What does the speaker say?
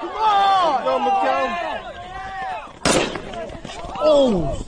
Come on! Go, Miguel. Oh!